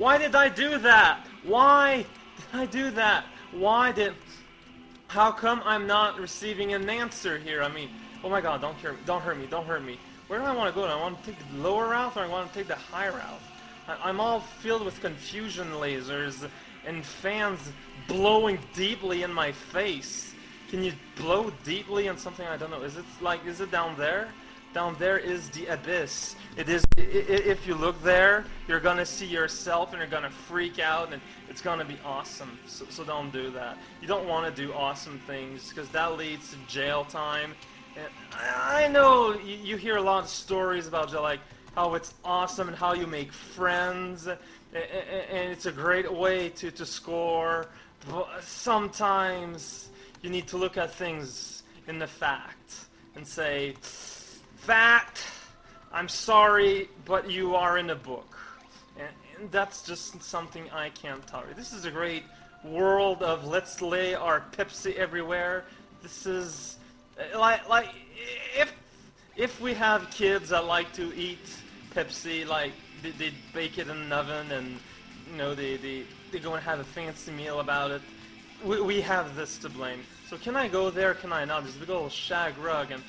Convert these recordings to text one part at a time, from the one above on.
Why did I do that? Why did I do that? Why did... How come I'm not receiving an answer here? I mean, oh my god, don't hurt me, don't hurt me, don't hurt me. Where do I want to go? Do I want to take the lower route or I want to take the high route? I I'm all filled with confusion lasers and fans blowing deeply in my face. Can you blow deeply on something I don't know? Is it like, is it down there? Down there is the abyss. It is, if you look there, you're gonna see yourself and you're gonna freak out and it's gonna be awesome. So, so don't do that. You don't wanna do awesome things because that leads to jail time. And I know you, hear a lot of stories about like how it's awesome and how you make friends and it's a great way to, to score. But sometimes you need to look at things in the fact and say, fact, I'm sorry, but you are in a book. And, and, that's just something I can't tolerate. This is a great world of let's lay our Pepsi everywhere. This is uh, like like if if we have kids that like to eat Pepsi, like they, they bake it in an oven and you know they they they go and have a fancy meal about it. We we have this to blame. So can I go there? Can I not? There's a big old shag rug and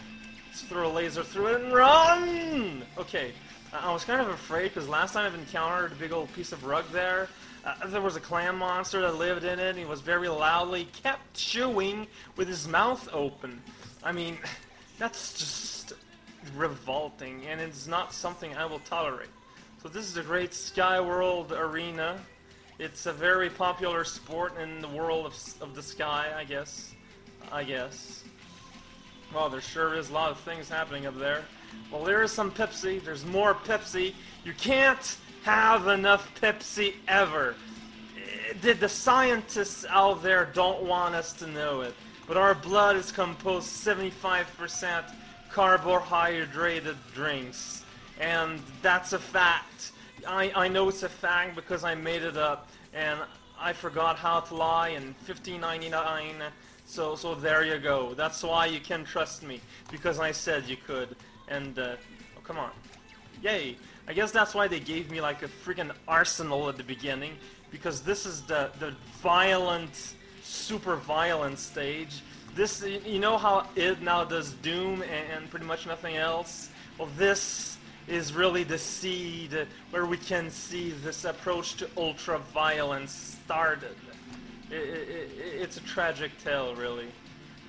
let's throw a laser through it and run. Okay. I was kind of afraid because last time I've encountered a big old piece of rug there, uh, there was a clam monster that lived in it and he was very loudly kept chewing with his mouth open. I mean, that's just revolting, and it's not something I will tolerate. So this is the great Sky World Arena. It's a very popular sport in the world of, of the sky, I guess. I guess. Well, there sure is a lot of things happening up there. Well, there is some Pepsi. There's more Pepsi. You can't have enough Pepsi ever. Eh, Did the scientists out there don't want us to know it but our blood is composed 75% carbohydrated drinks. And that's a fact. I, I know it's a fact because I made it up and I forgot how to lie in 1599. So, so there you go. That's why you can trust me because I said you could. And, uh, oh, come on. Yay. I guess that's why they gave me like a freaking arsenal at the beginning because this is the, the violent super violent stage. This, you know how id now does Doom and, pretty much nothing else? Well, this is really the seed where we can see this approach to ultra violence started. It, it, it's a tragic tale, really.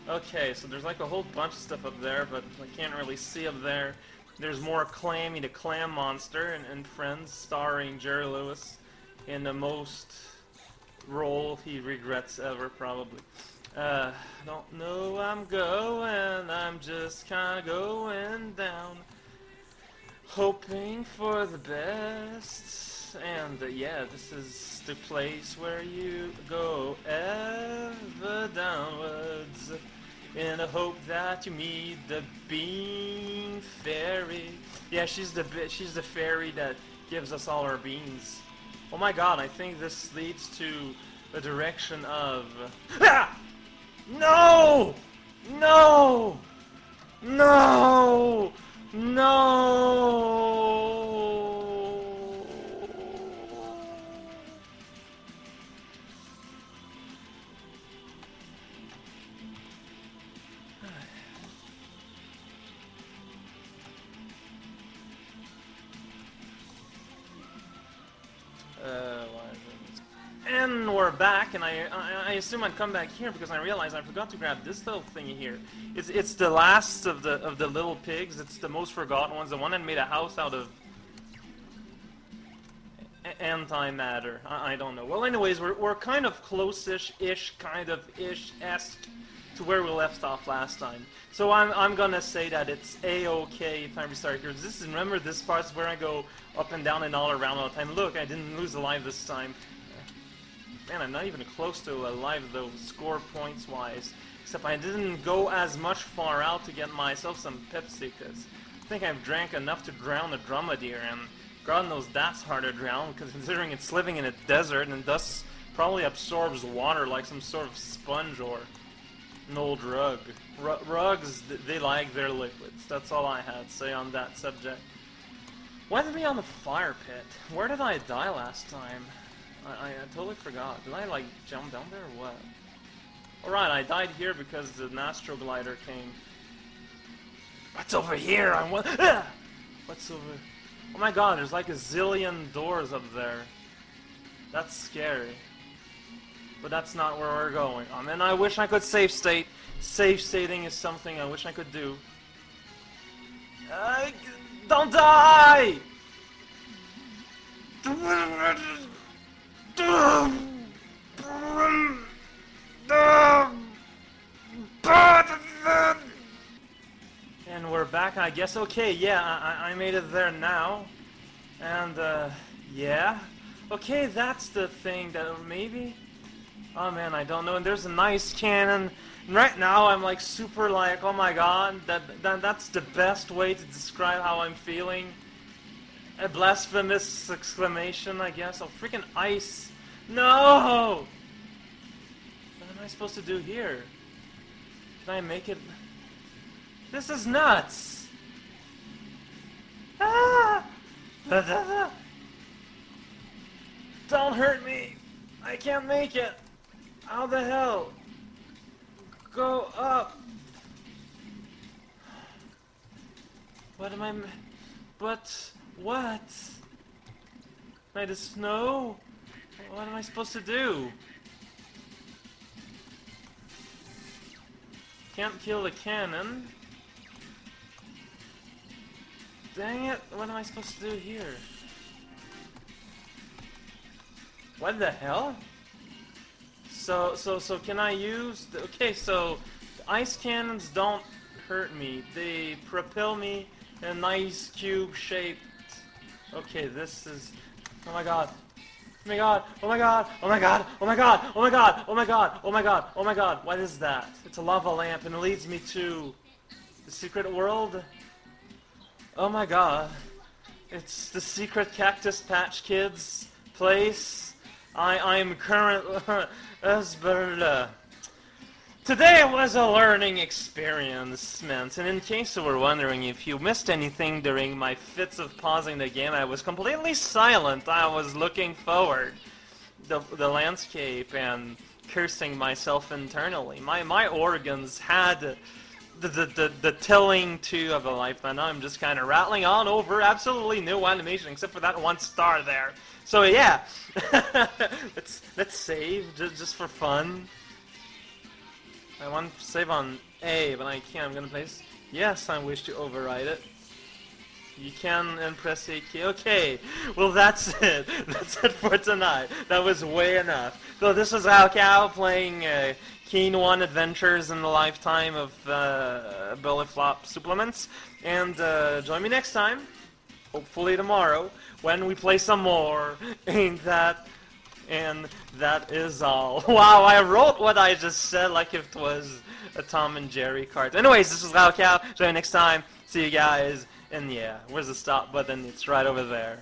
Okay, so there's like a whole bunch of stuff up there, but I can't really see up there. There's more Clammy the Clam Monster and, and Friends, starring Jerry Lewis in the most role he regrets ever, probably. Uh, don't know I'm going, I'm just kinda going down. Hoping for the best. And uh, yeah, this is the place where you go ever downwards. In a hope that you meet the bean fairy. Yeah, she's the she's the fairy that gives us all our beans. Oh my god, I think this leads to the direction of... Ah! No! No! No! No! We're back, and I, I, I assume I'd come back here because I realized I forgot to grab this little thingy here. It's, it's the last of the of the little pigs. It's the most forgotten ones. The one that made a house out of antimatter. I, I don't know. Well, anyways, we're, we're kind of close-ish, ish, kind of ish-esque to where we left off last time. So I'm, I'm gonna say that it's a-okay if I restart here. This is, remember this part's where I go up and down and all around all the time. Look, I didn't lose a life this time. Man, I'm not even close to alive though, score points wise. Except I didn't go as much far out to get myself some Pepsi, because I think I've drank enough to drown a dromedary, and God knows that's hard to drown, considering it's living in a desert and thus probably absorbs water like some sort of sponge or an old rug. R rugs, they like their liquids. That's all I had to say on that subject. Why did we on the fire pit? Where did I die last time? I, I, I totally forgot. Did I like jump down there or what? Alright, I died here because the Nastro glider came. What's over here? I want. Ah! What's over? Oh my god, there's like a zillion doors up there. That's scary. But that's not where we're going. Um, and I wish I could save state. Save stating is something I wish I could do. Don't die! And we're back, I guess. Okay, yeah, I, I made it there now. And, uh, yeah. Okay, that's the thing that maybe... Oh man, I don't know. And there's a nice cannon. And right now I'm like super like, oh my god, that, that that's the best way to describe how I'm feeling. A blasphemous exclamation, I guess. Oh, freaking ice. No! What am I supposed to do here? Can I make it... This is nuts! Ah! Don't hurt me! I can't make it! How the hell? Go up! What am I... But... What? Made of snow? What am I supposed to do? Can't kill the cannon. Dang it, what am I supposed to do here? What the hell? So, so, so can I use... The, okay, so ice cannons don't hurt me. They propel me in a nice cube-shaped... Okay, this is... Oh my god. Oh my god, oh my god, oh my god, oh my god, oh my god, oh my god, oh my god, oh my god, what is that? It's a lava lamp and it leads me to the secret world? Oh my god. It's the secret Cactus Patch Kids place. I I am currently Today was a learning experience, and in case you were wondering if you missed anything during my fits of pausing the game, I was completely silent. I was looking forward the the landscape and cursing myself internally. My my organs had the, the, the, the tilling to of a life, and I'm just kind of rattling on over absolutely no animation except for that one star there. So yeah, let's let's save just just for fun. I want to save on A, but I can't. I'm gonna place. Yes, I wish to override it. You can and press A key. Okay, well that's it. That's it for tonight. That was way enough. So this is raocow playing uh, Keen 1 Adventures in the Lifetime of uh, Belly Flop Supplements. And uh, join me next time, hopefully tomorrow, when we play some more. Ain't that... And that is all. Wow, I wrote what I just said like if it was a Tom and Jerry card. Anyways, this is raocow. Join me next time. See you guys. And yeah, where's the stop button? It's right over there.